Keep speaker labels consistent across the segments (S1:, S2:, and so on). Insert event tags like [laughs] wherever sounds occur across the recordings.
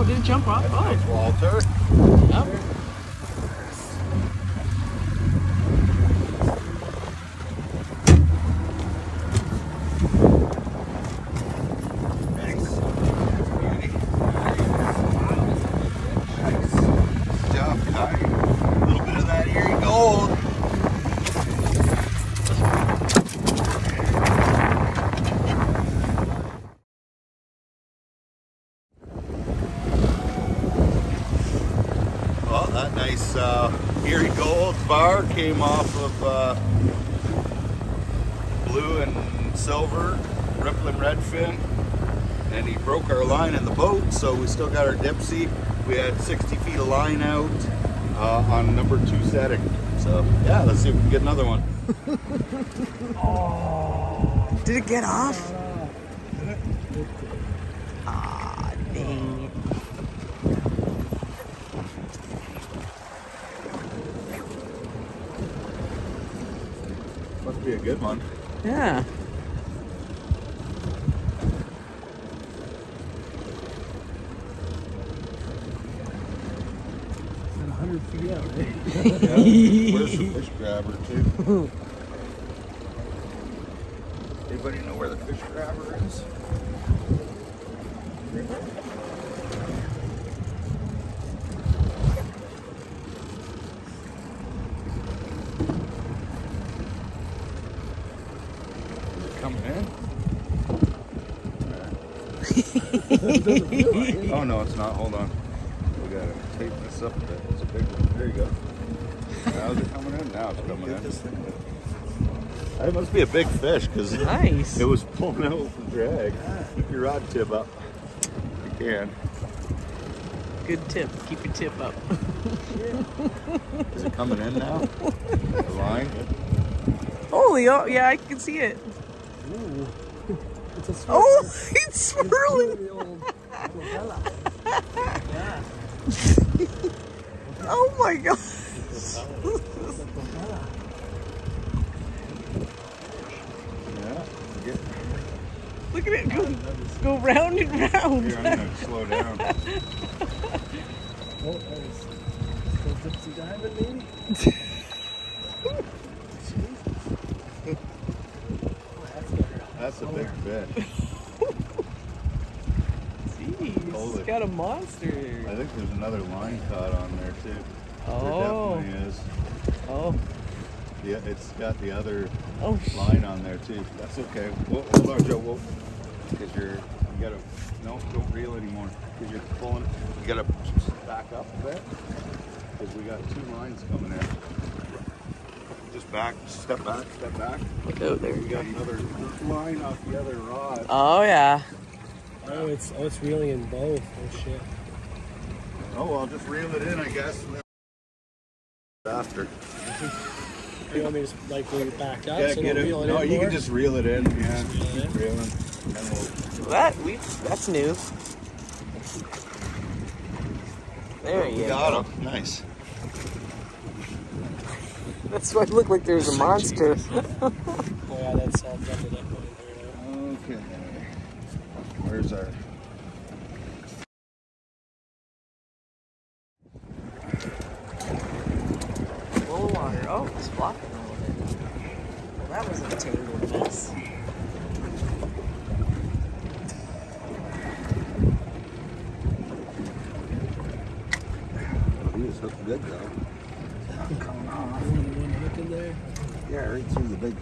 S1: Oh, Didn't jump off. Oh. Walter. Yep. Uh, Erie Gold bar came off of uh, blue and silver, rippling redfin, and he broke our line in the boat, so we still got our Dipsy. We had 60 feet of line out uh, on number two setting. So yeah, let's see if we can get another one. [laughs]
S2: Did it get off?
S1: Must be a good one.
S2: Yeah.
S3: hundred feet out, right? [laughs]
S1: Yeah, where's the fish grabber too? [laughs] Anybody know where the fish grabber is? Is coming in? [laughs] oh no, it's not. Hold on. We gotta tape this up a bit. It's a big one. There you go. How's it coming in? Now it's coming in. It must be a big fish because
S2: Nice.
S1: it was pulling out with the drag. Keep your rod tip up. if You can.
S2: Good tip. Keep your tip up.
S1: Is it coming in now? The line?
S2: Holy, oh, yeah, I can see it.
S3: Ooh. [laughs] It's a swirl.
S2: Oh, [laughs] it's swirling.
S3: The old propeller. Yeah, [laughs]
S2: Oh my god.
S3: the propeller.
S1: Yeah. Get,
S2: Look at it go, go round and round.
S1: here, I'm gonna slow down.
S3: Oh, that is still Dipsy Diamond, maybe? That's
S1: a big fish. [laughs]
S2: Jeez,
S1: Holy.
S2: it's got a monster.
S1: I think there's another line caught on there too.
S2: Oh,
S1: There definitely is.
S2: oh,
S1: Yeah, it's got the other
S2: oh,
S1: line on there too. That's okay. Whoa, hold on, Joe. Whoa. Because you're, you gotta, no, don't reel anymore. Because you're pulling, you gotta back up a bit. Because we got two lines coming in. Just back, step back, step back.
S2: look out there.
S1: We got another line off the other rod.
S2: Oh yeah.
S3: Oh, it's oh, it's reeling in both. Oh shit.
S1: Oh, well, just reel it in, I guess. and After.
S3: You want me to just, like when you back up?
S1: Yeah,
S3: so
S1: get
S3: don't
S1: it.
S3: reel it
S1: No,
S3: in
S1: you
S3: more?
S1: can just reel it in. Yeah,
S3: Just reel it
S1: keep
S3: in.
S1: reeling. We'll,
S2: That we that's new. There oh, you
S1: we
S2: go.
S1: got him. Nice.
S2: That's why it looked like there was a monster.
S3: Oh [laughs] yeah, that's all blended up on there now.
S1: Okay. Where's our?
S2: Full of water. Oh, it's flopping a little bit. Well, that was a tangled mess.
S1: He was hooked good though.
S3: One hook in there.
S1: Yeah, right through the big.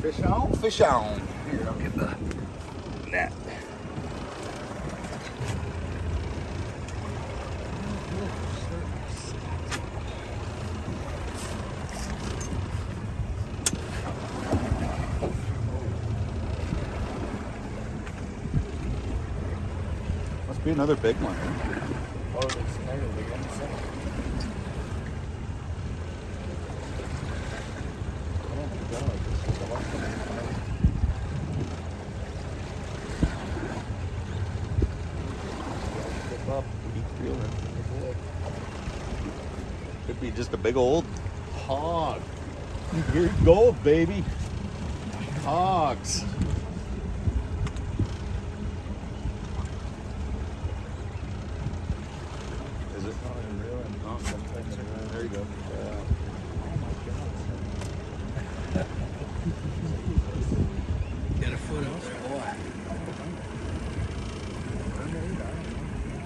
S1: Fish on, fish on. Here, I'll get the net. Must be another big one. eh?
S3: Oh, it's kind of big on the side.
S1: Oh my god, this is awesome. Flip up, keep. Could be just a big old hog. Here You're gold, baby. Hogs. Is it not even reeling? No, sometimes it- there you go. Yeah. [laughs] [laughs]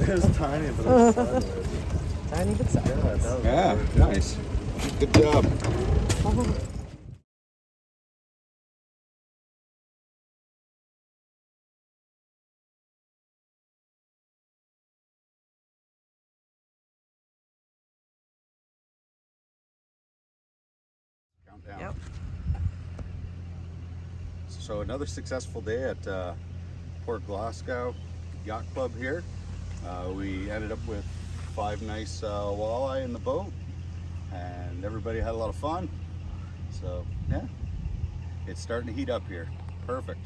S4: It was tiny, but it was sideways.
S2: Tiny but
S4: Yeah,
S2: sideways.
S4: that was
S1: Yeah,
S4: good.
S1: nice. Good job. Countdown.
S2: Yep.
S1: So another successful day at uh, Port Glasgow Yacht Club here. Uh, we ended up with five nice uh, walleye in the boat, and everybody had a lot of fun. So yeah, it's starting to heat up here. Perfect.